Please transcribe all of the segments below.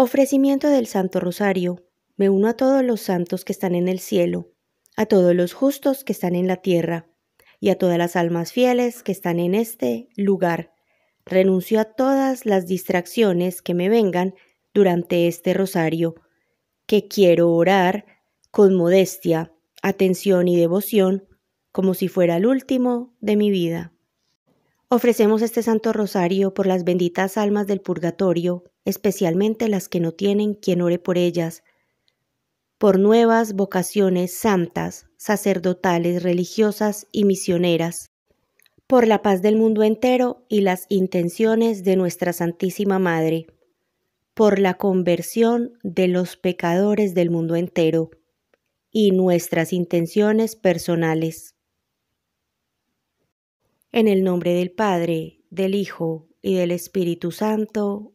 Ofrecimiento del Santo Rosario. Me uno a todos los santos que están en el cielo, a todos los justos que están en la tierra, y a todas las almas fieles que están en este lugar. Renuncio a todas las distracciones que me vengan durante este rosario, que quiero orar con modestia, atención y devoción, como si fuera el último de mi vida. Ofrecemos este Santo Rosario por las benditas almas del purgatorio, especialmente las que no tienen quien ore por ellas, por nuevas vocaciones santas, sacerdotales, religiosas y misioneras, por la paz del mundo entero y las intenciones de nuestra Santísima Madre, por la conversión de los pecadores del mundo entero y nuestras intenciones personales. En el nombre del Padre, del Hijo y del Espíritu Santo.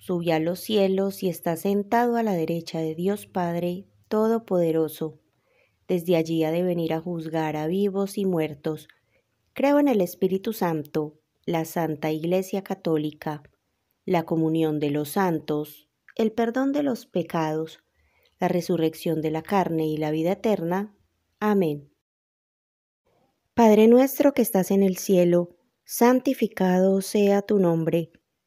subió a los cielos y está sentado a la derecha de Dios Padre Todopoderoso. Desde allí ha de venir a juzgar a vivos y muertos. Creo en el Espíritu Santo, la Santa Iglesia Católica, la comunión de los santos, el perdón de los pecados, la resurrección de la carne y la vida eterna. Amén. Padre nuestro que estás en el cielo, santificado sea tu nombre,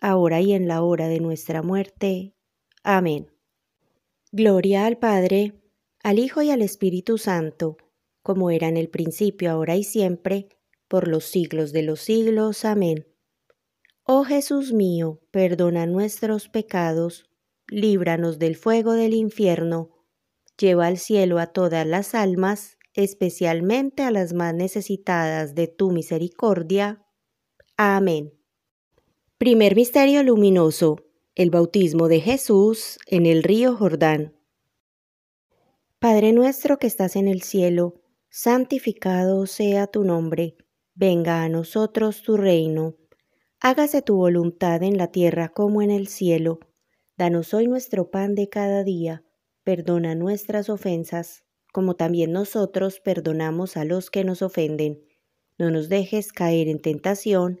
ahora y en la hora de nuestra muerte. Amén. Gloria al Padre, al Hijo y al Espíritu Santo, como era en el principio, ahora y siempre, por los siglos de los siglos. Amén. Oh Jesús mío, perdona nuestros pecados, líbranos del fuego del infierno, lleva al cielo a todas las almas, especialmente a las más necesitadas de tu misericordia. Amén. Primer misterio luminoso. El bautismo de Jesús en el río Jordán. Padre nuestro que estás en el cielo, santificado sea tu nombre, venga a nosotros tu reino, hágase tu voluntad en la tierra como en el cielo. Danos hoy nuestro pan de cada día, perdona nuestras ofensas, como también nosotros perdonamos a los que nos ofenden. No nos dejes caer en tentación,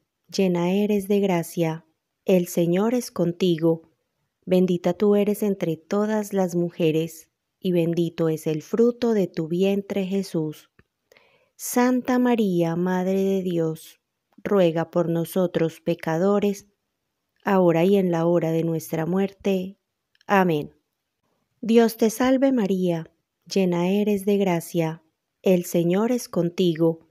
llena eres de gracia, el Señor es contigo, bendita tú eres entre todas las mujeres, y bendito es el fruto de tu vientre Jesús. Santa María, Madre de Dios, ruega por nosotros pecadores, ahora y en la hora de nuestra muerte. Amén. Dios te salve María, llena eres de gracia, el Señor es contigo,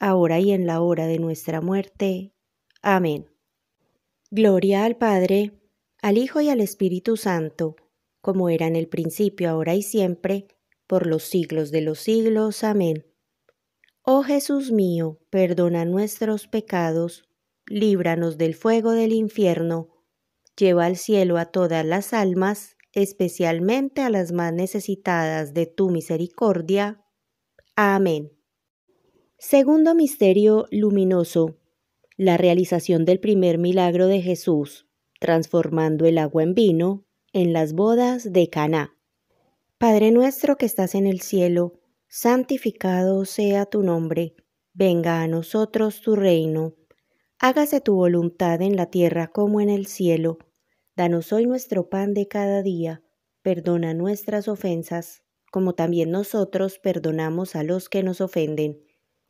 ahora y en la hora de nuestra muerte. Amén. Gloria al Padre, al Hijo y al Espíritu Santo, como era en el principio, ahora y siempre, por los siglos de los siglos. Amén. Oh Jesús mío, perdona nuestros pecados, líbranos del fuego del infierno, lleva al cielo a todas las almas, especialmente a las más necesitadas de tu misericordia. Amén. Segundo Misterio Luminoso. La realización del primer milagro de Jesús, transformando el agua en vino en las bodas de Caná. Padre nuestro que estás en el cielo, santificado sea tu nombre, venga a nosotros tu reino, hágase tu voluntad en la tierra como en el cielo. Danos hoy nuestro pan de cada día, perdona nuestras ofensas, como también nosotros perdonamos a los que nos ofenden.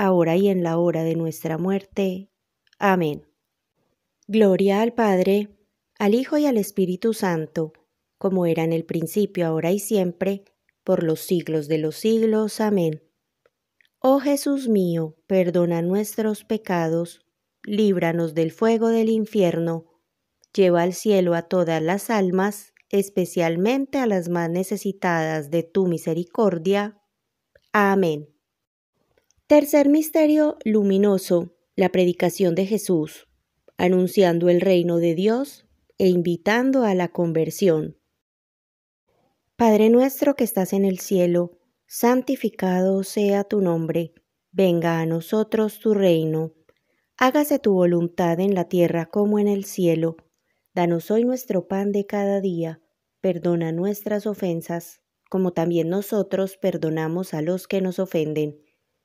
ahora y en la hora de nuestra muerte. Amén. Gloria al Padre, al Hijo y al Espíritu Santo, como era en el principio, ahora y siempre, por los siglos de los siglos. Amén. Oh Jesús mío, perdona nuestros pecados, líbranos del fuego del infierno, lleva al cielo a todas las almas, especialmente a las más necesitadas de tu misericordia. Amén. Tercer misterio luminoso, la predicación de Jesús, anunciando el reino de Dios e invitando a la conversión. Padre nuestro que estás en el cielo, santificado sea tu nombre, venga a nosotros tu reino, hágase tu voluntad en la tierra como en el cielo. Danos hoy nuestro pan de cada día, perdona nuestras ofensas, como también nosotros perdonamos a los que nos ofenden.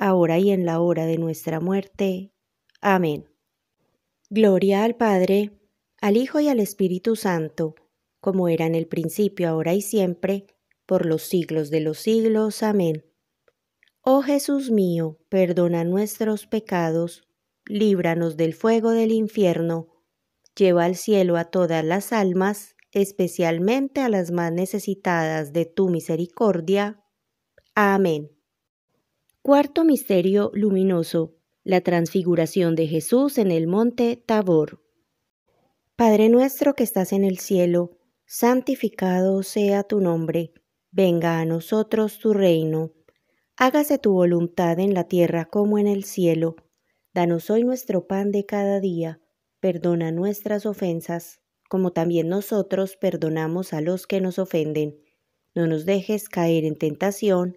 ahora y en la hora de nuestra muerte. Amén. Gloria al Padre, al Hijo y al Espíritu Santo, como era en el principio, ahora y siempre, por los siglos de los siglos. Amén. Oh Jesús mío, perdona nuestros pecados, líbranos del fuego del infierno, lleva al cielo a todas las almas, especialmente a las más necesitadas de tu misericordia. Amén. Cuarto Misterio Luminoso. La transfiguración de Jesús en el monte Tabor. Padre nuestro que estás en el cielo, santificado sea tu nombre, venga a nosotros tu reino, hágase tu voluntad en la tierra como en el cielo. Danos hoy nuestro pan de cada día, perdona nuestras ofensas como también nosotros perdonamos a los que nos ofenden. No nos dejes caer en tentación,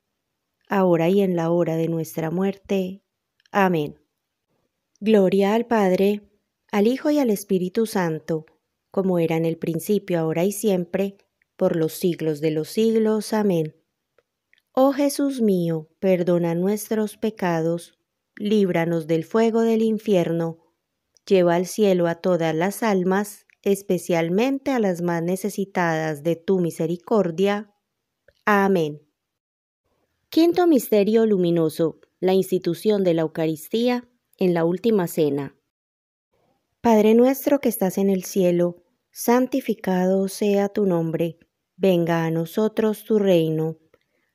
ahora y en la hora de nuestra muerte. Amén. Gloria al Padre, al Hijo y al Espíritu Santo, como era en el principio, ahora y siempre, por los siglos de los siglos. Amén. Oh Jesús mío, perdona nuestros pecados, líbranos del fuego del infierno, lleva al cielo a todas las almas, especialmente a las más necesitadas de tu misericordia. Amén. Quinto Misterio Luminoso, la institución de la Eucaristía en la Última Cena. Padre nuestro que estás en el cielo, santificado sea tu nombre, venga a nosotros tu reino,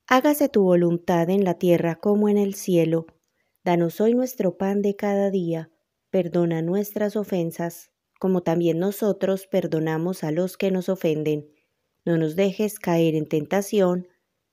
hágase tu voluntad en la tierra como en el cielo. Danos hoy nuestro pan de cada día, perdona nuestras ofensas, como también nosotros perdonamos a los que nos ofenden. No nos dejes caer en tentación,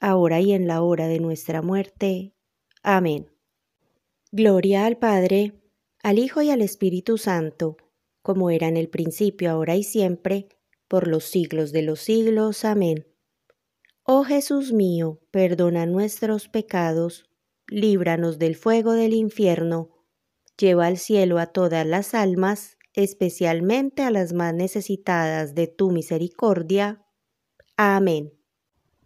ahora y en la hora de nuestra muerte. Amén. Gloria al Padre, al Hijo y al Espíritu Santo, como era en el principio, ahora y siempre, por los siglos de los siglos. Amén. Oh Jesús mío, perdona nuestros pecados, líbranos del fuego del infierno, lleva al cielo a todas las almas, especialmente a las más necesitadas de tu misericordia. Amén.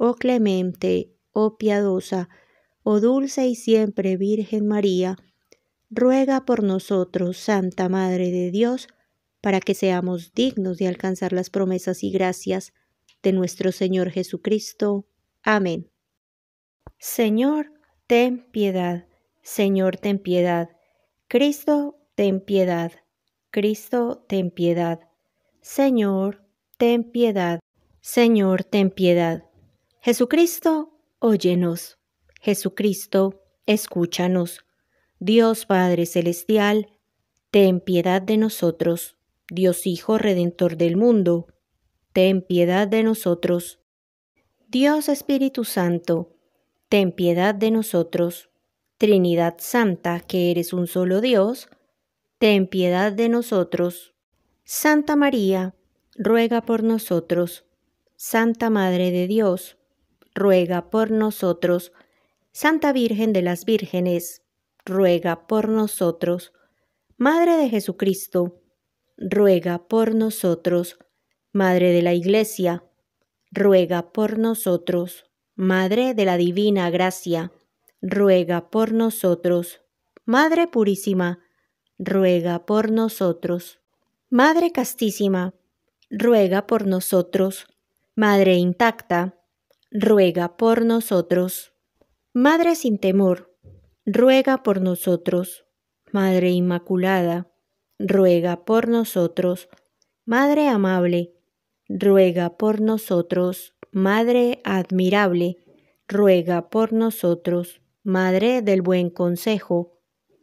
oh clemente, oh piadosa, oh dulce y siempre Virgen María, ruega por nosotros, Santa Madre de Dios, para que seamos dignos de alcanzar las promesas y gracias de nuestro Señor Jesucristo. Amén. Señor, ten piedad. Señor, ten piedad. Cristo, ten piedad. Cristo, ten piedad. Señor, ten piedad. Señor, ten piedad. Jesucristo, óyenos. Jesucristo, escúchanos. Dios Padre Celestial, ten piedad de nosotros. Dios Hijo Redentor del mundo, ten piedad de nosotros. Dios Espíritu Santo, ten piedad de nosotros. Trinidad Santa, que eres un solo Dios, ten piedad de nosotros. Santa María, ruega por nosotros. Santa Madre de Dios, ruega por nosotros. Santa Virgen de las Vírgenes, ruega por nosotros. Madre de Jesucristo, ruega por nosotros. Madre de la Iglesia, ruega por nosotros. Madre de la Divina Gracia, ruega por nosotros. Madre purísima, ruega por nosotros. Madre castísima, ruega por nosotros. Madre intacta, ruega por nosotros. Madre sin temor, ruega por nosotros. Madre Inmaculada, ruega por nosotros. Madre amable, ruega por nosotros. Madre admirable, ruega por nosotros. Madre del buen consejo,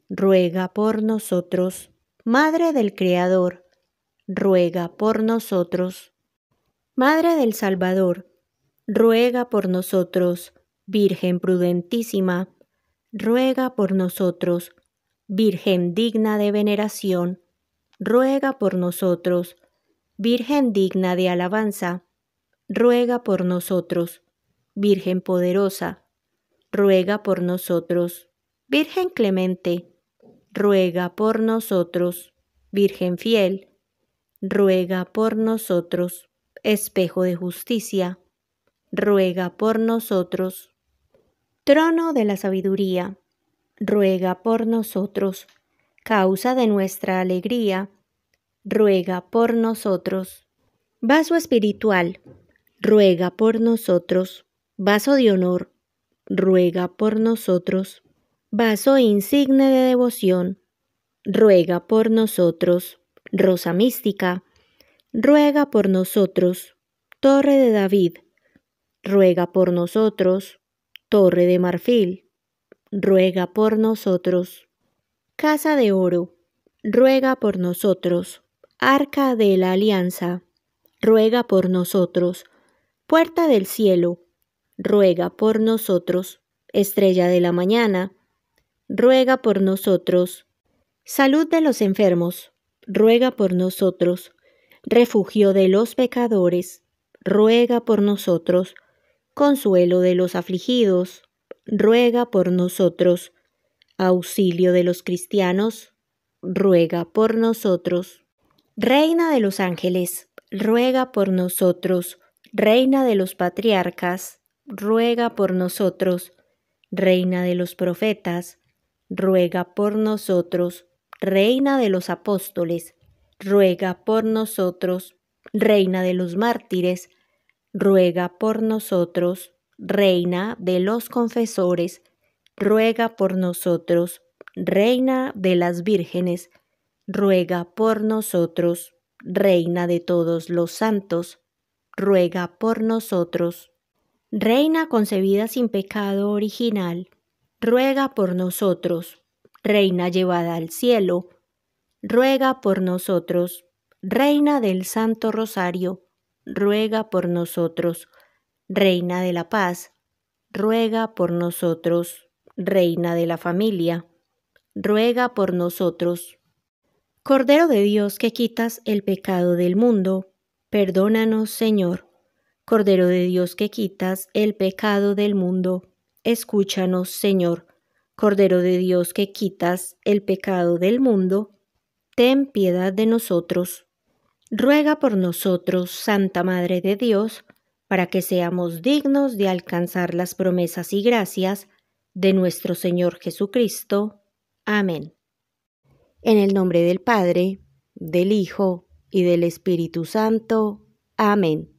ruega por nosotros. Madre del Creador, ruega por nosotros. Madre del Salvador, ruega por nosotros. Virgen prudentísima, ruega por nosotros. Virgen digna de veneración, ruega por nosotros. Virgen digna de alabanza, ruega por nosotros. Virgen poderosa, ruega por nosotros. Virgen clemente, ruega por nosotros. Virgen fiel, ruega por nosotros. Espejo de justicia, ruega por nosotros. Trono de la sabiduría, ruega por nosotros. Causa de nuestra alegría, ruega por nosotros. Vaso espiritual, ruega por nosotros. Vaso de honor, ruega por nosotros. Vaso insigne de devoción, ruega por nosotros. Rosa mística, ruega por nosotros. Torre de David, ruega por nosotros. Torre de marfil, ruega por nosotros. Casa de oro, ruega por nosotros. Arca de la Alianza, ruega por nosotros. Puerta del cielo, ruega por nosotros. Estrella de la mañana, ruega por nosotros. Salud de los enfermos, ruega por nosotros. Refugio de los pecadores, ruega por nosotros. Consuelo de los afligidos, ruega por nosotros. Auxilio de los cristianos, ruega por nosotros. Reina de los ángeles, ruega por nosotros. Reina de los patriarcas, ruega por nosotros. Reina de los profetas, ruega por nosotros. Reina de los apóstoles, ruega por nosotros. Reina de los mártires, ruega por nosotros. Reina de los confesores, ruega por nosotros. Reina de las vírgenes, ruega por nosotros. Reina de todos los santos, ruega por nosotros. Reina concebida sin pecado original, ruega por nosotros. Reina llevada al cielo, ruega por nosotros. Reina del Santo Rosario, ruega por nosotros. Reina de la paz, ruega por nosotros. Reina de la familia, ruega por nosotros. Cordero de Dios que quitas el pecado del mundo, Perdónanos, Señor. Cordero de Dios que quitas el pecado del mundo, escúchanos, Señor. Cordero de Dios que quitas el pecado del mundo, ten piedad de nosotros. Ruega por nosotros, Santa Madre de Dios, para que seamos dignos de alcanzar las promesas y gracias de nuestro Señor Jesucristo. Amén. En el nombre del Padre, del Hijo, y del Espíritu Santo. Amén.